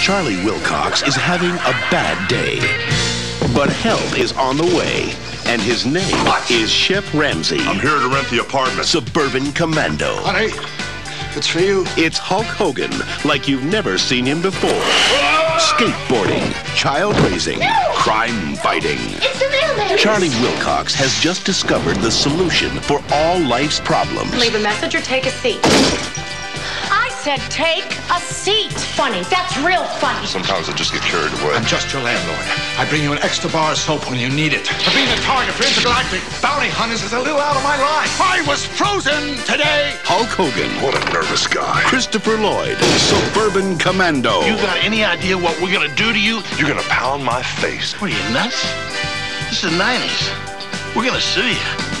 Charlie Wilcox is having a bad day. But help is on the way, and his name is Shep Ramsey, I'm here to rent the apartment. Suburban Commando. Honey, it's for you. It's Hulk Hogan like you've never seen him before. Skateboarding, child raising, crime fighting. It's the mailman. Charlie Wilcox has just discovered the solution for all life's problems. Leave a message or take a seat. I said take a seat. Funny. That's real funny. Sometimes I just get carried away. I'm just your landlord. I bring you an extra bar of soap when you need it. But being a target for intergalactic bounty hunters is a little out of my line. I was frozen today. Hulk Hogan, What a nervous guy. Christopher Lloyd, Suburban Commando. You got any idea what we're gonna do to you? You're gonna pound my face. What are you nuts? This is the 90s. We're gonna sue you.